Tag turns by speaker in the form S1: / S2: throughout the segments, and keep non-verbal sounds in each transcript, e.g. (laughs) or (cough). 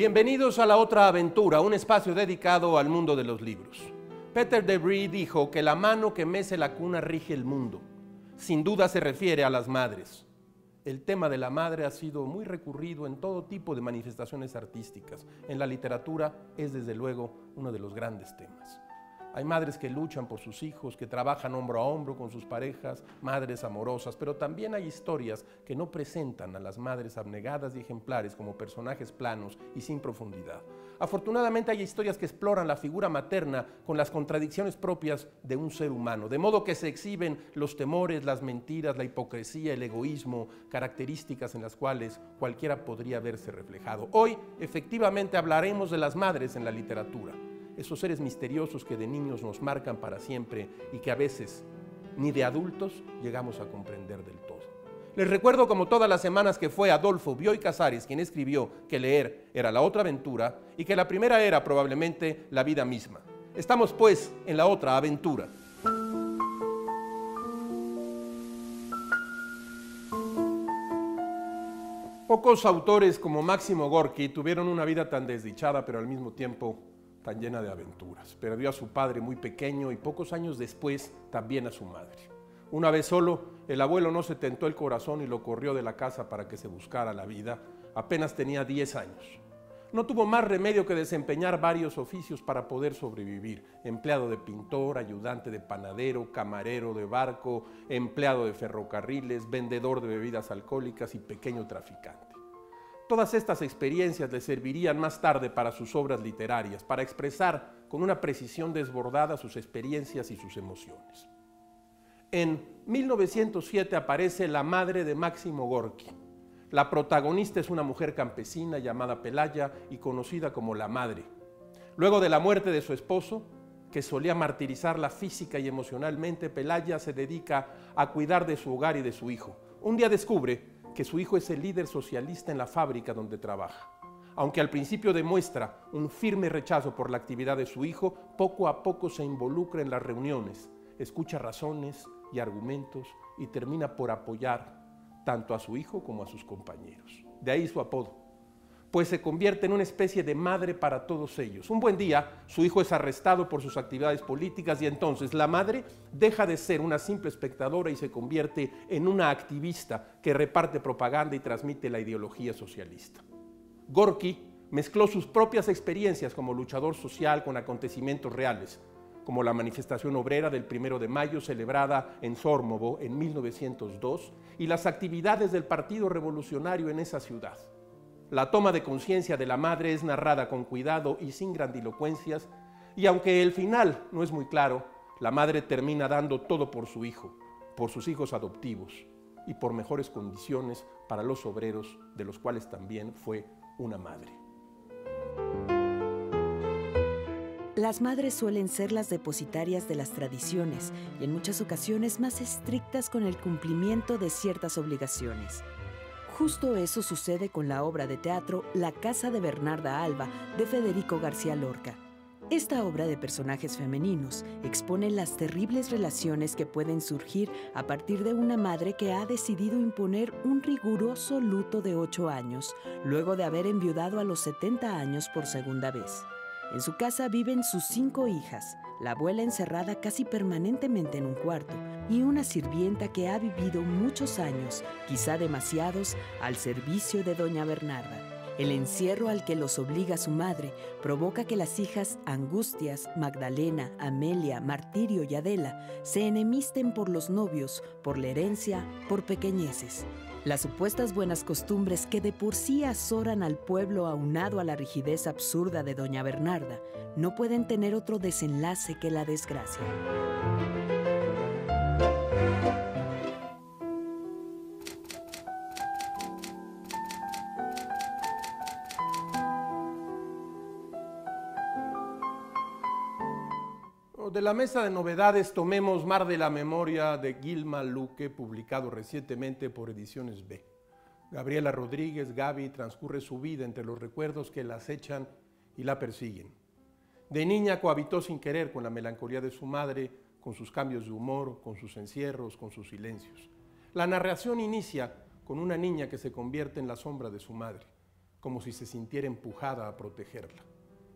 S1: Bienvenidos a la otra aventura, un espacio dedicado al mundo de los libros. Peter Debris dijo que la mano que mece la cuna rige el mundo. Sin duda se refiere a las madres. El tema de la madre ha sido muy recurrido en todo tipo de manifestaciones artísticas. En la literatura es desde luego uno de los grandes temas. Hay madres que luchan por sus hijos, que trabajan hombro a hombro con sus parejas, madres amorosas, pero también hay historias que no presentan a las madres abnegadas y ejemplares como personajes planos y sin profundidad. Afortunadamente hay historias que exploran la figura materna con las contradicciones propias de un ser humano, de modo que se exhiben los temores, las mentiras, la hipocresía, el egoísmo, características en las cuales cualquiera podría verse reflejado. Hoy efectivamente hablaremos de las madres en la literatura esos seres misteriosos que de niños nos marcan para siempre y que a veces ni de adultos llegamos a comprender del todo. Les recuerdo como todas las semanas que fue Adolfo Bioy Casares quien escribió que leer era la otra aventura y que la primera era probablemente la vida misma. Estamos pues en la otra aventura. Pocos autores como Máximo Gorki tuvieron una vida tan desdichada pero al mismo tiempo tan llena de aventuras. Perdió a su padre muy pequeño y pocos años después también a su madre. Una vez solo, el abuelo no se tentó el corazón y lo corrió de la casa para que se buscara la vida. Apenas tenía 10 años. No tuvo más remedio que desempeñar varios oficios para poder sobrevivir. Empleado de pintor, ayudante de panadero, camarero de barco, empleado de ferrocarriles, vendedor de bebidas alcohólicas y pequeño traficante. Todas estas experiencias le servirían más tarde para sus obras literarias, para expresar con una precisión desbordada sus experiencias y sus emociones. En 1907 aparece La madre de Máximo Gorki. La protagonista es una mujer campesina llamada Pelaya y conocida como la madre. Luego de la muerte de su esposo, que solía martirizarla física y emocionalmente, Pelaya se dedica a cuidar de su hogar y de su hijo. Un día descubre que su hijo es el líder socialista en la fábrica donde trabaja. Aunque al principio demuestra un firme rechazo por la actividad de su hijo, poco a poco se involucra en las reuniones, escucha razones y argumentos y termina por apoyar tanto a su hijo como a sus compañeros. De ahí su apodo pues se convierte en una especie de madre para todos ellos. Un buen día, su hijo es arrestado por sus actividades políticas y entonces la madre deja de ser una simple espectadora y se convierte en una activista que reparte propaganda y transmite la ideología socialista. Gorky mezcló sus propias experiencias como luchador social con acontecimientos reales, como la manifestación obrera del 1 de mayo celebrada en Sormovo en 1902 y las actividades del Partido Revolucionario en esa ciudad. La toma de conciencia de la madre es narrada con cuidado y sin grandilocuencias, y aunque el final no es muy claro, la madre termina dando todo por su hijo, por sus hijos adoptivos y por mejores condiciones para los obreros, de los cuales también fue una madre.
S2: Las madres suelen ser las depositarias de las tradiciones y en muchas ocasiones más estrictas con el cumplimiento de ciertas obligaciones. Justo eso sucede con la obra de teatro La Casa de Bernarda Alba de Federico García Lorca. Esta obra de personajes femeninos expone las terribles relaciones que pueden surgir a partir de una madre que ha decidido imponer un riguroso luto de 8 años, luego de haber enviudado a los 70 años por segunda vez. En su casa viven sus cinco hijas, la abuela encerrada casi permanentemente en un cuarto y una sirvienta que ha vivido muchos años, quizá demasiados, al servicio de doña Bernarda. El encierro al que los obliga su madre provoca que las hijas Angustias, Magdalena, Amelia, Martirio y Adela se enemisten por los novios, por la herencia, por pequeñeces. Las supuestas buenas costumbres que de por sí azoran al pueblo aunado a la rigidez absurda de doña Bernarda no pueden tener otro desenlace que la desgracia.
S1: De la mesa de novedades tomemos Mar de la Memoria de Gilma Luque, publicado recientemente por Ediciones B. Gabriela Rodríguez, Gaby, transcurre su vida entre los recuerdos que la acechan y la persiguen. De niña cohabitó sin querer con la melancolía de su madre, con sus cambios de humor, con sus encierros, con sus silencios. La narración inicia con una niña que se convierte en la sombra de su madre. como si se sintiera empujada a protegerla.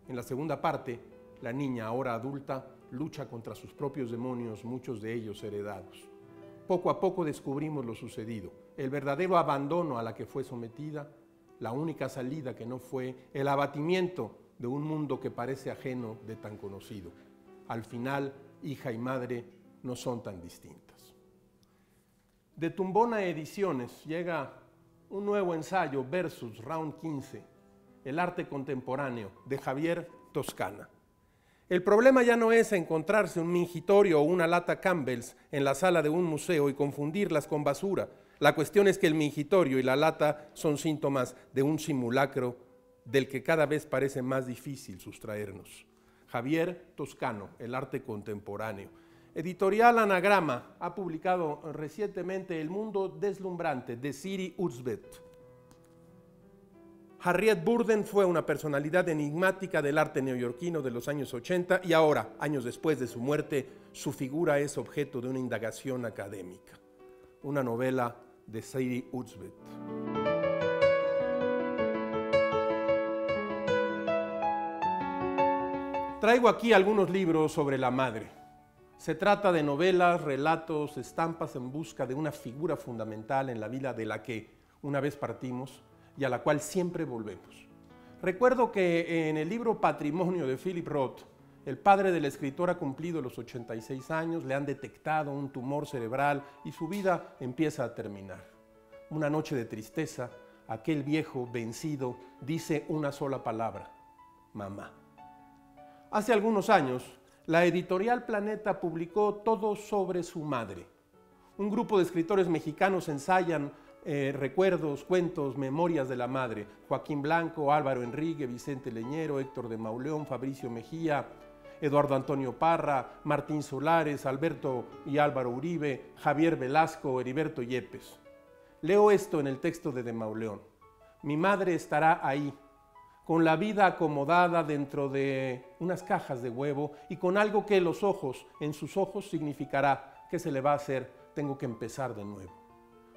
S1: En la segunda parte, la niña, ahora adulta, lucha contra sus propios demonios, muchos de ellos heredados. Poco a poco descubrimos lo sucedido, el verdadero abandono a la que fue sometida, la única salida que no fue, el abatimiento de un mundo que parece ajeno de tan conocido. Al final, hija y madre no son tan distintas. De Tumbona Ediciones llega un nuevo ensayo versus Round 15, El arte contemporáneo, de Javier Toscana. El problema ya no es encontrarse un mingitorio o una lata Campbell's en la sala de un museo y confundirlas con basura. La cuestión es que el mingitorio y la lata son síntomas de un simulacro del que cada vez parece más difícil sustraernos. Javier Toscano, El arte contemporáneo. Editorial Anagrama ha publicado recientemente El mundo deslumbrante de Siri Urzbet. Harriet Burden fue una personalidad enigmática del arte neoyorquino de los años 80 y ahora, años después de su muerte, su figura es objeto de una indagación académica. Una novela de Sadie Utzbet. Traigo aquí algunos libros sobre la madre. Se trata de novelas, relatos, estampas en busca de una figura fundamental en la vida de la que, una vez partimos, y a la cual siempre volvemos. Recuerdo que en el libro Patrimonio de Philip Roth, el padre del escritor ha cumplido los 86 años, le han detectado un tumor cerebral y su vida empieza a terminar. Una noche de tristeza, aquel viejo vencido dice una sola palabra, mamá. Hace algunos años, la editorial Planeta publicó todo sobre su madre. Un grupo de escritores mexicanos ensayan eh, recuerdos, cuentos, memorias de la madre. Joaquín Blanco, Álvaro Enrique, Vicente Leñero, Héctor de Mauleón, Fabricio Mejía, Eduardo Antonio Parra, Martín Solares, Alberto y Álvaro Uribe, Javier Velasco, Heriberto Yepes. Leo esto en el texto de De Mauleón. Mi madre estará ahí, con la vida acomodada dentro de unas cajas de huevo y con algo que los ojos, en sus ojos significará que se le va a hacer, tengo que empezar de nuevo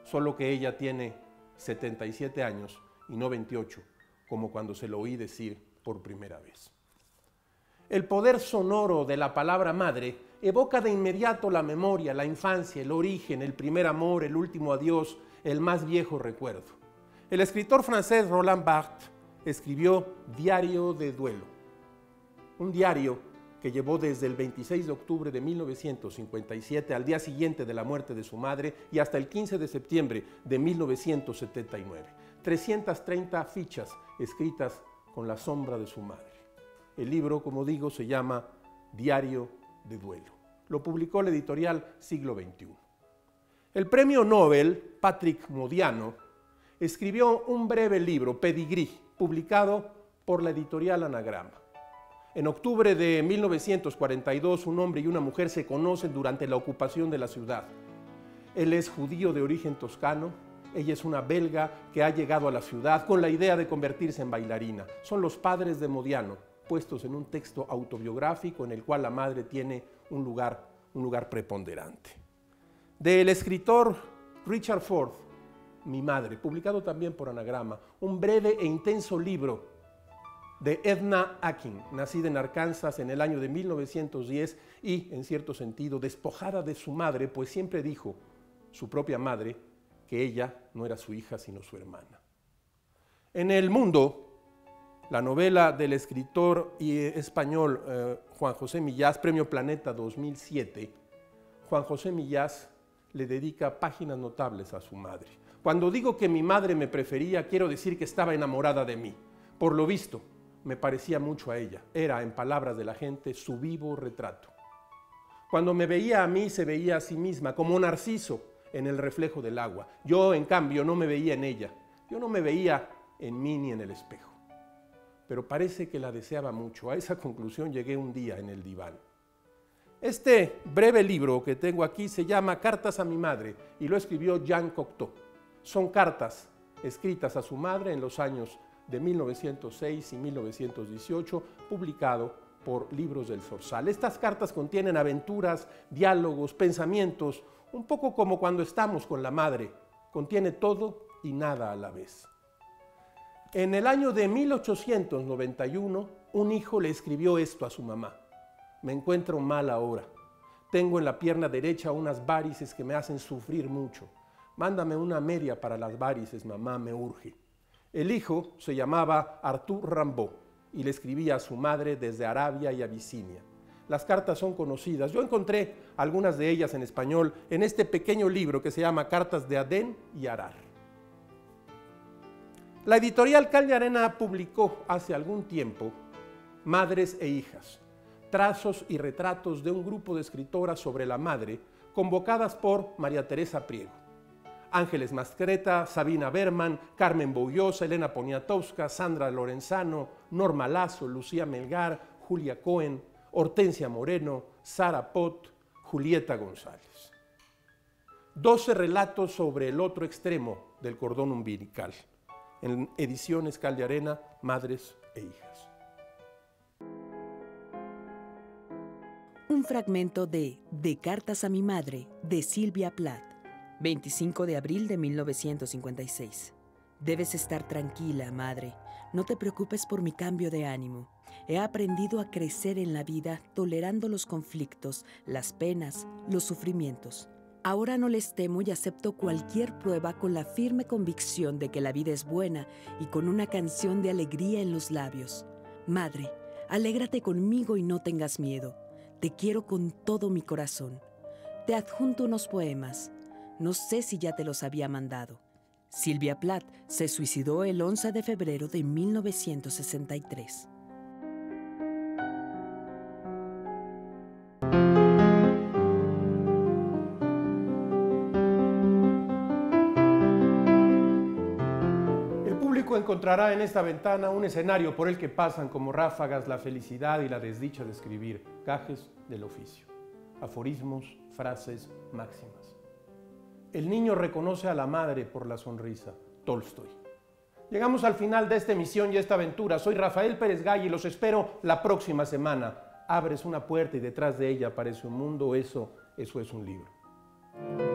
S1: solo que ella tiene 77 años y no 28, como cuando se lo oí decir por primera vez. El poder sonoro de la palabra madre evoca de inmediato la memoria, la infancia, el origen, el primer amor, el último adiós, el más viejo recuerdo. El escritor francés Roland Barthes escribió Diario de Duelo, un diario que llevó desde el 26 de octubre de 1957 al día siguiente de la muerte de su madre y hasta el 15 de septiembre de 1979. 330 fichas escritas con la sombra de su madre. El libro, como digo, se llama Diario de Duelo. Lo publicó la editorial Siglo XXI. El premio Nobel, Patrick Modiano, escribió un breve libro, Pedigrí, publicado por la editorial Anagrama. En octubre de 1942, un hombre y una mujer se conocen durante la ocupación de la ciudad. Él es judío de origen toscano, ella es una belga que ha llegado a la ciudad con la idea de convertirse en bailarina. Son los padres de Modiano, puestos en un texto autobiográfico en el cual la madre tiene un lugar, un lugar preponderante. Del escritor Richard Ford, Mi Madre, publicado también por Anagrama, un breve e intenso libro de Edna Akin, nacida en Arkansas en el año de 1910 y, en cierto sentido, despojada de su madre, pues siempre dijo, su propia madre, que ella no era su hija sino su hermana. En el mundo, la novela del escritor y español eh, Juan José Millás, Premio Planeta 2007, Juan José Millás le dedica páginas notables a su madre. Cuando digo que mi madre me prefería, quiero decir que estaba enamorada de mí. Por lo visto, me parecía mucho a ella. Era, en palabras de la gente, su vivo retrato. Cuando me veía a mí, se veía a sí misma, como narciso en el reflejo del agua. Yo, en cambio, no me veía en ella. Yo no me veía en mí ni en el espejo. Pero parece que la deseaba mucho. A esa (laughs) conclusión llegué un día en el diván. Este breve libro que tengo aquí se llama Cartas a mi madre y lo escribió Jean Cocteau. Son cartas escritas a su madre en los años de 1906 y 1918, publicado por Libros del Zorzal. Estas cartas contienen aventuras, diálogos, pensamientos, un poco como cuando estamos con la madre, contiene todo y nada a la vez. En el año de 1891, un hijo le escribió esto a su mamá. Me encuentro mal ahora. Tengo en la pierna derecha unas varices que me hacen sufrir mucho. Mándame una media para las varices, mamá, me urge. El hijo se llamaba Artur Rambó y le escribía a su madre desde Arabia y Abisinia. Las cartas son conocidas. Yo encontré algunas de ellas en español en este pequeño libro que se llama Cartas de Adén y Arar. La editorial Calle Arena publicó hace algún tiempo Madres e Hijas, trazos y retratos de un grupo de escritoras sobre la madre convocadas por María Teresa Priego. Ángeles Mascreta, Sabina Berman, Carmen Boullosa, Elena Poniatowska, Sandra Lorenzano, Norma Lazo, Lucía Melgar, Julia Cohen, Hortensia Moreno, Sara Pot, Julieta González. Doce relatos sobre el otro extremo del cordón umbilical, en ediciones Cal de Arena, Madres e Hijas.
S2: Un fragmento de De cartas a mi madre, de Silvia Plath, 25 de abril de 1956. Debes estar tranquila, madre. No te preocupes por mi cambio de ánimo. He aprendido a crecer en la vida tolerando los conflictos, las penas, los sufrimientos. Ahora no les temo y acepto cualquier prueba con la firme convicción de que la vida es buena y con una canción de alegría en los labios. Madre, alégrate conmigo y no tengas miedo. Te quiero con todo mi corazón. Te adjunto unos poemas. No sé si ya te los había mandado. Silvia Plath se suicidó el 11 de febrero de 1963.
S1: El público encontrará en esta ventana un escenario por el que pasan como ráfagas la felicidad y la desdicha de escribir, cajes del oficio, aforismos, frases, máximas. El niño reconoce a la madre por la sonrisa. Tolstoy. Llegamos al final de esta emisión y esta aventura. Soy Rafael Pérez Gay y los espero la próxima semana. Abres una puerta y detrás de ella aparece un mundo. Eso, eso es un libro.